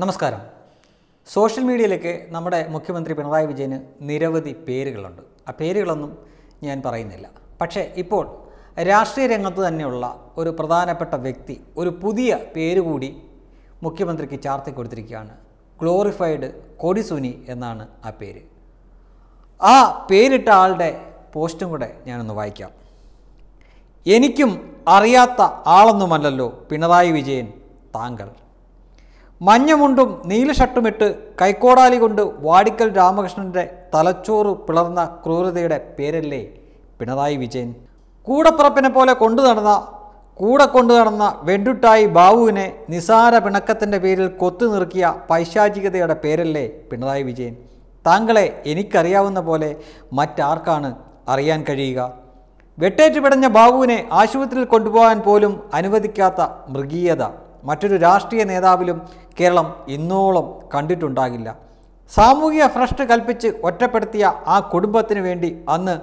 നമസ്കാരം. സോഷ്യൽ മീഡിയയിലേക്ക് നമ്മുടെ മുഖ്യമന്ത്രി പിണറായി വിജയന് നിരവധി പേരുകളുണ്ട്. ആ പേരുകളൊന്നും ഞാൻ പറയുന്നില്ല. പക്ഷേ ഇപ്പോൾ രാഷ്ട്രീയ രംഗത്ത് തന്നെയുള്ള ഒരു പ്രധാനപ്പെട്ട വ്യക്തി ഒരു പുതിയ പേര് കൂടി മുഖ്യമന്ത്രിക്ക് ചാർത്തി കൊടുത്തിരിക്കുകയാണ്. ഗ്ലോറിഫൈഡ് കൊടിസുനി എന്നാണ് ആ പേര്. ആ പേരിട്ട ആളുടെ പോസ്റ്റും കൂടെ ഞാനൊന്ന് വായിക്കാം. എനിക്കും അറിയാത്ത ആളൊന്നുമല്ലല്ലോ പിണറായി വിജയൻ താങ്കൾ. മഞ്ഞമുണ്ടും നീല ഷർട്ടുമിട്ട് കൈക്കോടാലി കൊണ്ട് വാടിക്കൽ രാമകൃഷ്ണന്റെ തലച്ചോറ് പിളർന്ന ക്രൂരതയുടെ പേരല്ലേ പിണറായി വിജയൻ. കൂടപ്പുറപ്പിനെ പോലെ കൊണ്ടു നടന്ന കൂടെ കൊണ്ടു നടന്ന വെണ്ടുട്ടായി ബാബുവിനെ നിസാര പിണക്കത്തിന്റെ പേരിൽ കൊത്തു നിറുക്കിയ പൈശാചികതയുടെ പേരല്ലേ പിണറായി വിജയൻ. താങ്കളെ എനിക്കറിയാവുന്ന പോലെ മറ്റാർക്കാണ് അറിയാൻ കഴിയുക? വെട്ടേറ്റ് പിടഞ്ഞ ബാബുവിനെ ആശുപത്രിയിൽ കൊണ്ടുപോകാൻ പോലും അനുവദിക്കാത്ത മൃഗീയത. മറ്റൊരു രാഷ്ട്രീയ നേതാവിലും കേരളം ഇന്നോളം കണ്ടിട്ടുണ്ടാകില്ല. സാമൂഹിക ഭ്രഷ്ട് കൽപ്പിച്ച് ഒറ്റപ്പെടുത്തിയ ആ കുടുംബത്തിന് വേണ്ടി അന്ന്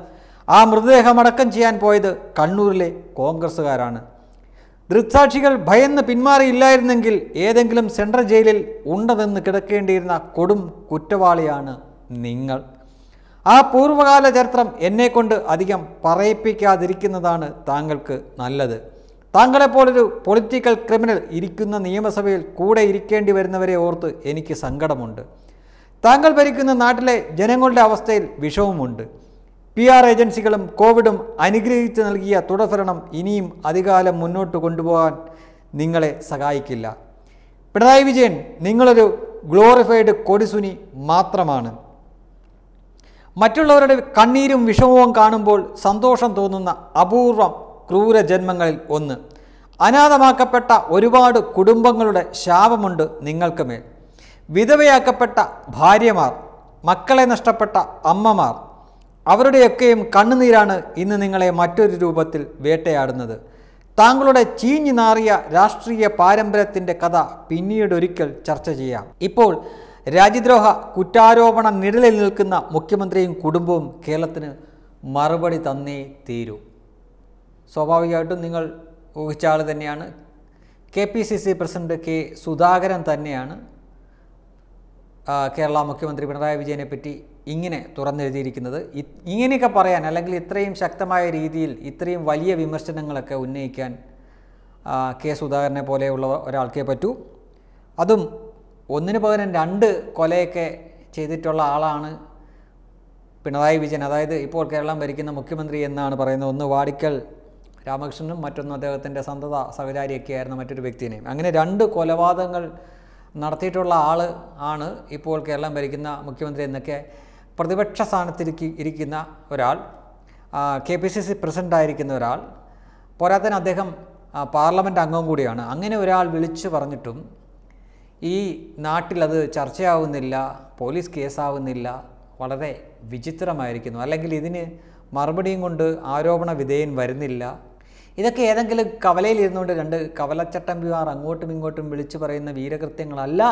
ആ മൃതദേഹമടക്കം ചെയ്യാൻ പോയത് കണ്ണൂരിലെ കോൺഗ്രസ്സുകാരാണ്. ദൃക്സാക്ഷികൾ ഭയന്ന് പിന്മാറിയില്ലായിരുന്നെങ്കിൽ ഏതെങ്കിലും സെൻട്രൽ ജയിലിൽ ഉണ്ടതെന്ന് കിടക്കേണ്ടിയിരുന്ന കൊടും കുറ്റവാളിയാണ് നിങ്ങൾ. ആ പൂർവകാല ചരിത്രം എന്നെക്കൊണ്ട് അധികം പറയിപ്പിക്കാതിരിക്കുന്നതാണ് താങ്കൾക്ക് നല്ലത്. താങ്കളെപ്പോലൊരു പൊളിറ്റിക്കൽ ക്രിമിനൽ ഇരിക്കുന്ന നിയമസഭയിൽ കൂടെ ഇരിക്കേണ്ടി വരുന്നവരെ ഓർത്ത് എനിക്ക് സങ്കടമുണ്ട്. താങ്കൾ ഭരിക്കുന്ന നാട്ടിലെ ജനങ്ങളുടെ അവസ്ഥയിൽ വിഷവുമുണ്ട് പി ആർ ഏജൻസികളും കോവിഡും അനുഗ്രഹിച്ച് നൽകിയ തുടർഭരണം ഇനിയും അധികാലം മുന്നോട്ട് കൊണ്ടുപോകാൻ നിങ്ങളെ സഹായിക്കില്ല. പിണറായി വിജയൻ നിങ്ങളൊരു ഗ്ലോറിഫൈഡ് കൊടിസുനി മാത്രമാണ്. മറ്റുള്ളവരുടെ കണ്ണീരും വിഷമവും കാണുമ്പോൾ സന്തോഷം തോന്നുന്ന അപൂർവം ക്രൂര ജന്മങ്ങളിൽ ഒന്ന്. അനാഥമാക്കപ്പെട്ട ഒരുപാട് കുടുംബങ്ങളുടെ ശാപമുണ്ട് നിങ്ങൾക്ക് മേൽ വിധവയാക്കപ്പെട്ട ഭാര്യമാർ മക്കളെ നഷ്ടപ്പെട്ട അമ്മമാർ അവരുടെയൊക്കെയും കണ്ണുനീരാണ് ഇന്ന് നിങ്ങളെ മറ്റൊരു രൂപത്തിൽ വേട്ടയാടുന്നത്. താങ്കളുടെ ചീഞ്ഞു നാറിയ രാഷ്ട്രീയ പാരമ്പര്യത്തിന്റെ കഥ പിന്നീടൊരിക്കൽ ചർച്ച ചെയ്യാം. ഇപ്പോൾ രാജ്യദ്രോഹ കുറ്റാരോപണ നിഴലിൽ നിൽക്കുന്ന മുഖ്യമന്ത്രിയും കുടുംബവും കേരളത്തിന് മറുപടി തന്നേ തീരൂ. സ്വാഭാവികമായിട്ടും നിങ്ങൾ ഊഹിച്ച ആൾ തന്നെയാണ്. K P C C president K Sudhakaran തന്നെയാണ് കേരള മുഖ്യമന്ത്രി പിണറായി വിജയനെ പറ്റി ഇങ്ങനെ തുറന്നെഴുതിയിരിക്കുന്നത്. ഇങ്ങനെയൊക്കെ പറയാൻ അല്ലെങ്കിൽ ഇത്രയും ശക്തമായ രീതിയിൽ ഇത്രയും വലിയ വിമർശനങ്ങളൊക്കെ ഉന്നയിക്കാൻ കെ സുധാകരനെ പോലെയുള്ള ഒരാൾക്കേ പറ്റൂ. അതും ഒന്നിന് പകരം രണ്ട് കൊലയൊക്കെ ചെയ്തിട്ടുള്ള ആളാണ് പിണറായി വിജയൻ. അതായത് ഇപ്പോൾ കേരളം ഭരിക്കുന്ന മുഖ്യമന്ത്രി എന്നാണ് പറയുന്നത്. ഒന്ന് വാടിക്കൽ രാമകൃഷ്ണനും മറ്റൊന്ന് അദ്ദേഹത്തിന്റെ സന്തത സഹചാരിയൊക്കെ ആയിരുന്ന മറ്റൊരു വ്യക്തിനെയും അങ്ങനെ രണ്ട് കൊലപാതകങ്ങൾ നടത്തിയിട്ടുള്ള ആൾ ആണ് ഇപ്പോൾ കേരളം ഭരിക്കുന്ന മുഖ്യമന്ത്രി എന്നൊക്കെ പ്രതിപക്ഷ സ്ഥാനത്തിരിക്കി ഇരിക്കുന്ന ഒരാൾ കെ പി സി സി പ്രസിഡന്റായിരിക്കുന്ന ഒരാൾ പോരാത്തതിന് അദ്ദേഹം പാർലമെന്റ് പാർലമെന്റ് അംഗം കൂടിയാണ്. അങ്ങനെ ഒരാൾ വിളിച്ചു പറഞ്ഞിട്ടും ഈ നാട്ടിലത് ചർച്ചയാവുന്നില്ല പോലീസ് കേസാവുന്നില്ല വളരെ വിചിത്രമായിരിക്കുന്നു. അല്ലെങ്കിൽ ഇതിന് മറുപടിയും കൊണ്ട് ആരോപണ വിധേയൻ വരുന്നില്ല. ഇതൊക്കെ ഏതെങ്കിലും കവലയിൽ ഇരുന്നുകൊണ്ട് രണ്ട് കവലച്ചട്ടമ്പിമാർ അങ്ങോട്ടും ഇങ്ങോട്ടും വിളിച്ചു പറയുന്ന വീരകൃത്യങ്ങളല്ല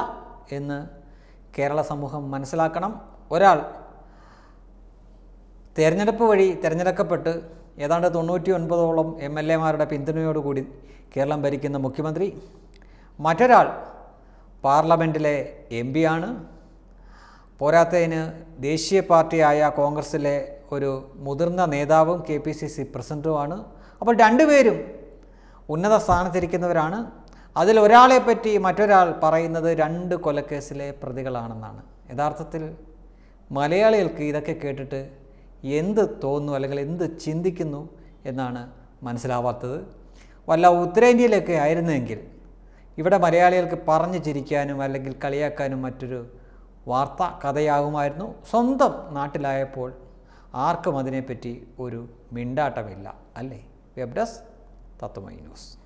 എന്ന് കേരള സമൂഹം മനസ്സിലാക്കണം. ഒരാൾ തെരഞ്ഞെടുപ്പ് വഴി തിരഞ്ഞെടുക്കപ്പെട്ട് ഏതാണ്ട് തൊണ്ണൂറ്റി ഒൻപതോളം എം എൽ എമാരുടെ പിന്തുണയോടുകൂടി കേരളം ഭരിക്കുന്ന മുഖ്യമന്ത്രി. മറ്റൊരാൾ പാർലമെന്റിലെ എം ആണ് പോരാത്തതിന് ദേശീയ പാർട്ടിയായ കോൺഗ്രസിലെ ഒരു മുതിർന്ന നേതാവും കെ പി സി സി പ്രസിഡന്റുമാണ് അപ്പോൾ രണ്ടുപേരും ഉന്നത സ്ഥാനത്തിരിക്കുന്നവരാണ്. അതിൽ ഒരാളെ പറ്റി മറ്റൊരാൾ പറയുന്നത് രണ്ട് കൊലക്കേസിലെ പ്രതികളാണെന്നാണ്. യഥാർത്ഥത്തിൽ മലയാളികൾക്ക് ഇതൊക്കെ കേട്ടിട്ട് എന്ത് തോന്നുന്നു അല്ലെങ്കിൽ എന്ത് ചിന്തിക്കുന്നു എന്നാണ് മനസ്സിലാവാത്തത്. വല്ല ഉത്തരേന്ത്യയിലൊക്കെ ആയിരുന്നെങ്കിൽ ഇവിടെ മലയാളികൾക്ക് പറഞ്ഞു ചിരിക്കാനും അല്ലെങ്കിൽ കളിയാക്കാനും മറ്റൊരു വാർത്ത കഥയാകുമായിരുന്നു. സ്വന്തം നാട്ടിലായപ്പോൾ ആർക്കും അതിനെപ്പറ്റി ഒരു മിണ്ടാട്ടമില്ല അല്ലേ? we have thus Tattva he.